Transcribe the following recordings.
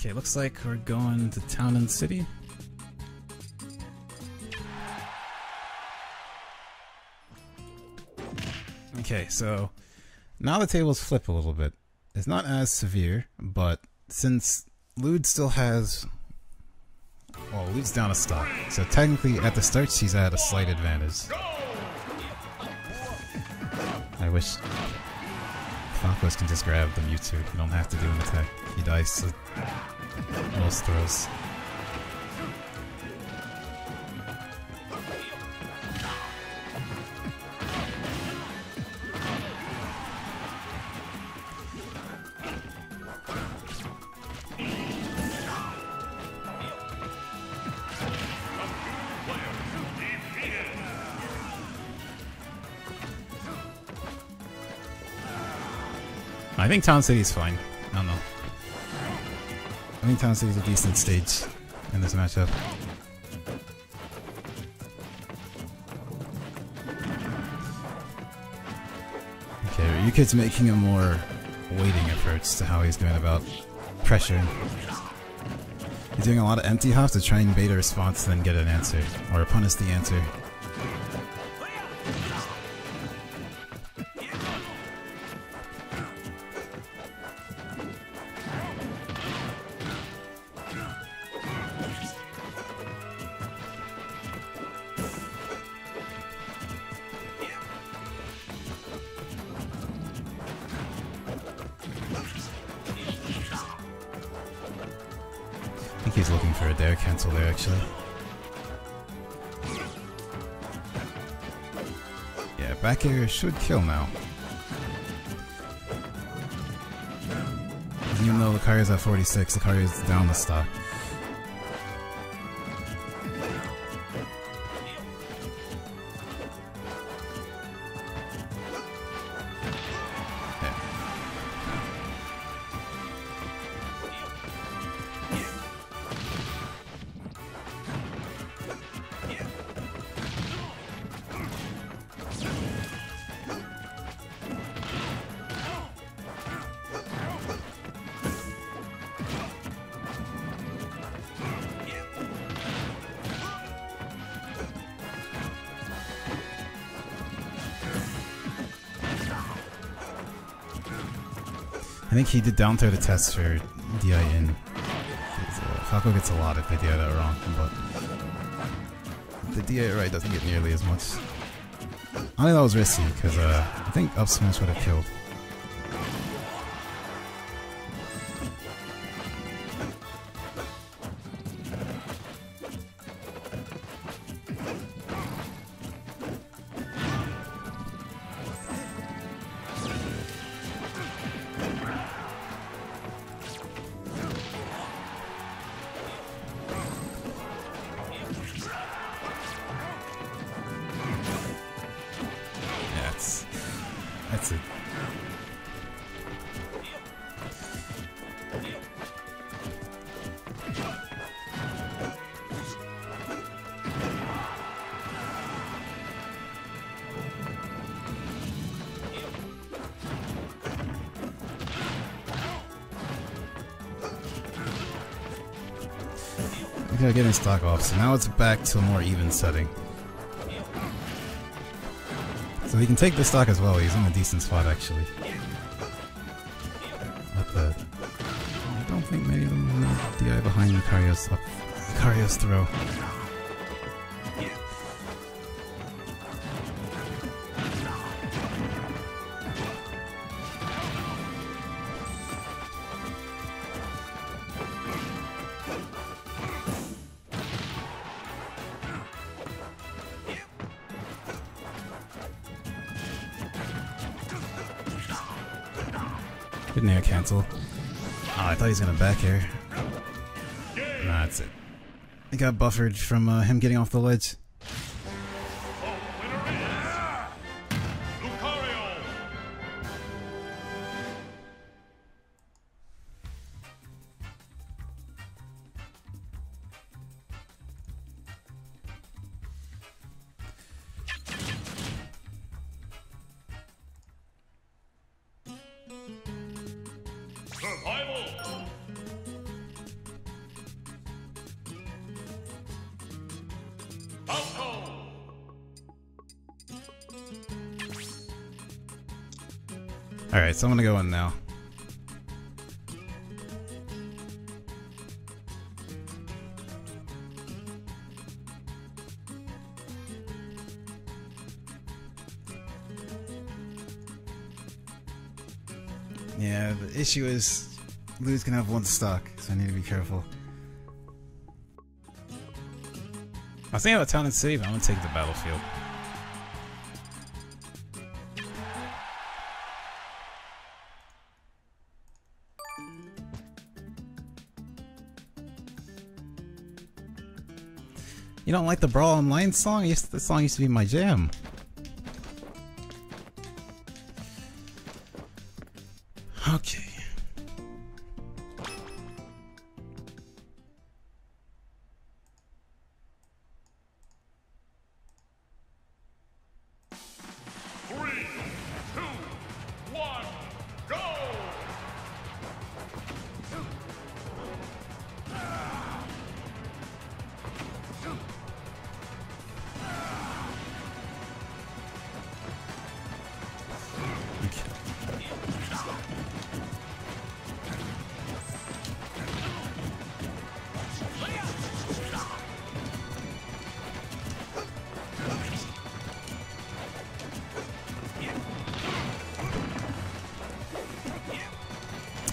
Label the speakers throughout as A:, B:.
A: Okay, looks like we're going to town and city. Okay, so now the tables flip a little bit. It's not as severe, but since Lude still has well, Lude's down a stock, so technically at the start she's at a slight advantage. I wish Falcos can just grab the Mewtwo. You don't have to do an attack. He dies most throws. I think Town City's fine. I. Think Town City's a decent stage in this matchup. Okay, Ryukid's making a more waiting approach to how he's going about pressuring. He's doing a lot of empty hops to try and bait a response, then get an answer, or punish the answer. Think he's looking for a dare cancel there, actually. Yeah, back air should kill now. Even though Lucario's at 46, Lucario's down the stock. I think he did down throw the test for DIN. in. Falco gets a lot if they DI that wrong, but the DI right doesn't get nearly as much. I think that was risky because uh, I think up smash would have killed. We gotta get in stock off, so now it's back to a more even setting. So he can take the stock as well, he's in a decent spot actually. But the... I don't think many of them know DI behind Lucario's, up, Lucario's throw. I thought he was gonna back air. Nah, that's it. He got buffered from uh, him getting off the ledge. Alright, so I'm gonna go in now. Yeah, the issue is Lou's gonna have one stock, so I need to be careful. I thinking about town and city, but I'm gonna take the battlefield. You don't like the Brawl Online song? Used, the song used to be my jam.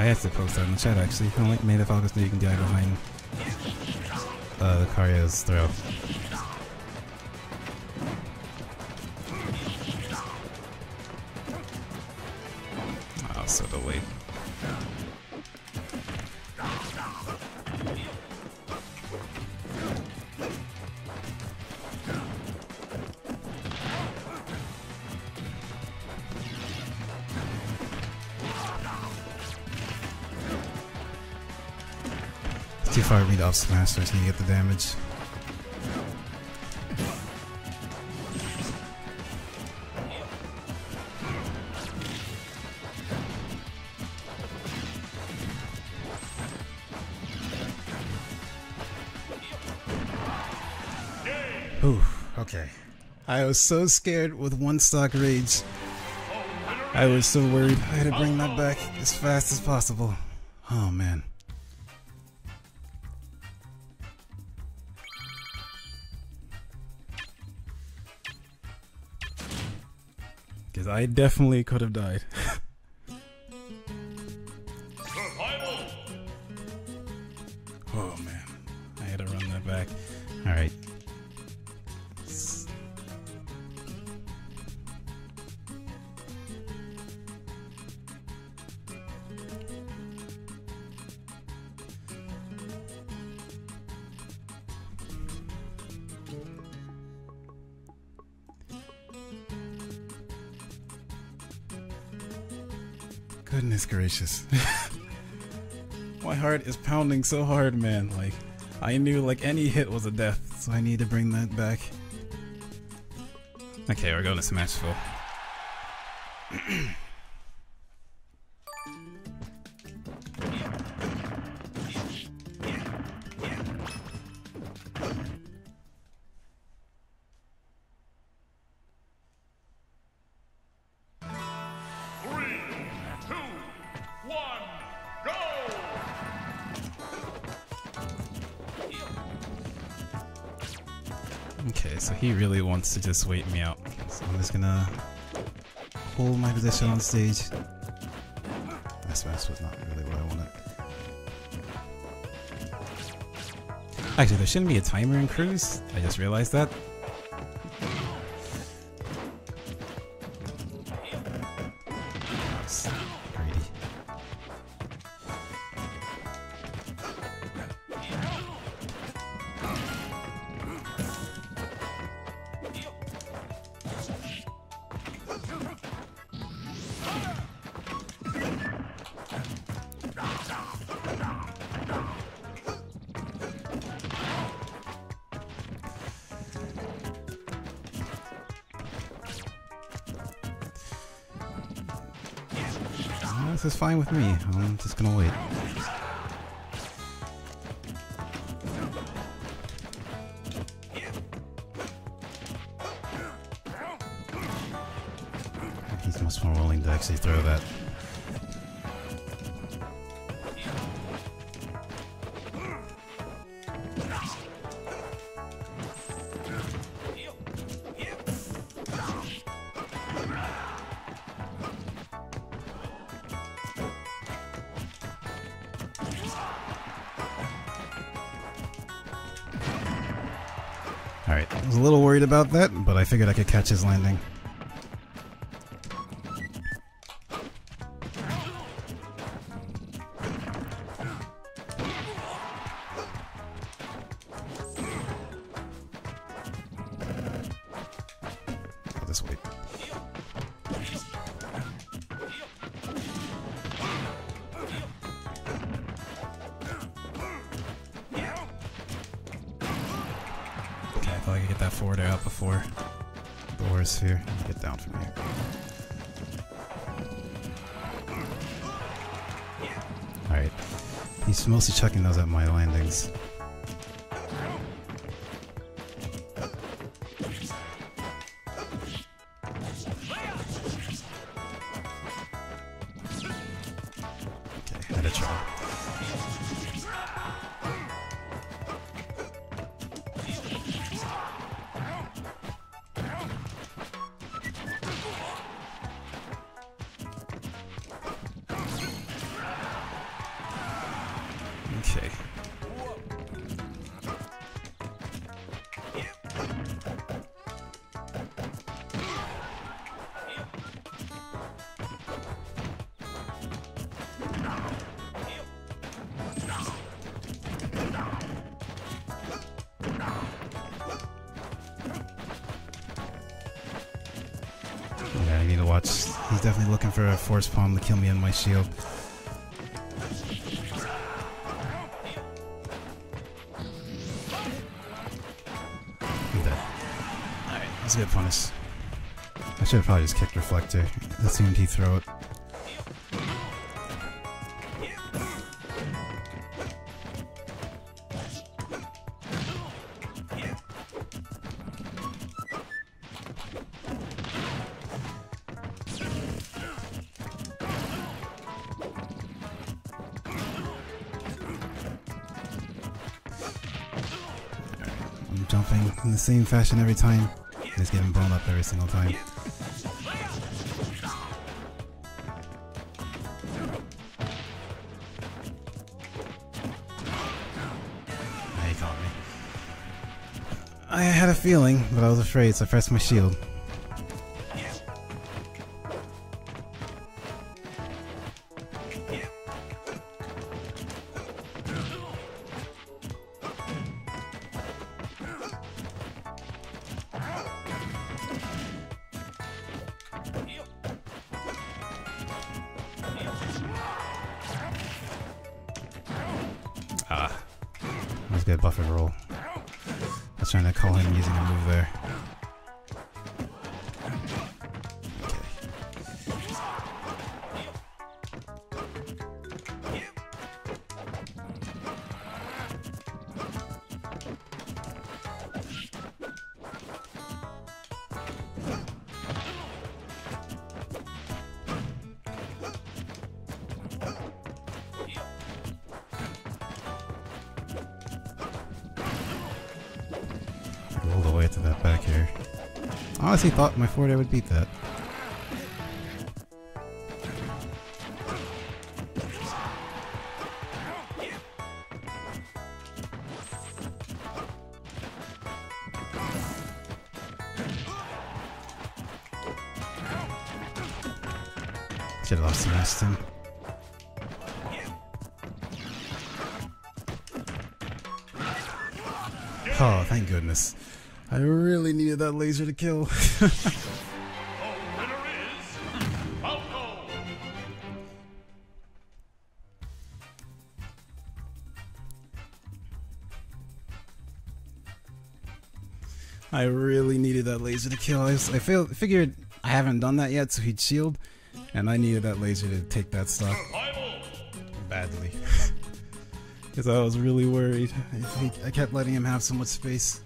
A: I have to post that in the chat actually. You can like made if August you can die behind uh, the Karya's throw. Too far to up smash, so I just need to get the damage. Ooh, okay. I was so scared with one stock rage. I was so worried. I had to bring that back as fast as possible. Oh man. I definitely could have died.
B: Survival!
A: oh man. I had to run that back. Alright. goodness gracious. My heart is pounding so hard, man. Like, I knew like any hit was a death, so I need to bring that back. Okay, we're going to
B: Smash 4.
A: Okay, so he really wants to just wait me out. So I'm just gonna hold my position on stage. Smash was not really what I wanted. Actually, there shouldn't be a timer in crews. I just realized that. This is fine with me. I'm just gonna wait. He's much more willing to actually throw that. Alright, I was a little worried about that, but I figured I could catch his landing. I could get that forward air out before the aura sphere. Get down from here. Alright. He's mostly chucking those at my landings. To watch. He's definitely looking for a force palm to kill me in my shield. I'm dead. Alright, that's a good punish. I should have probably just kicked Reflector. Assumed he'd throw it. In the same fashion every time. And it's getting blown up every single time. Ah. I had a feeling, but I was afraid, so I pressed my shield. Trying to call him using a move there. The way to that back here. Honestly thought my air would beat that. Should have lost smashed him. Oh, thank goodness. I really needed that laser to kill. I really needed that laser to kill. I, I figured I haven't done that yet, so he'd shield, and I needed that laser to take that
B: stuff
A: badly. Because I was really worried. I, I kept letting him have so much space.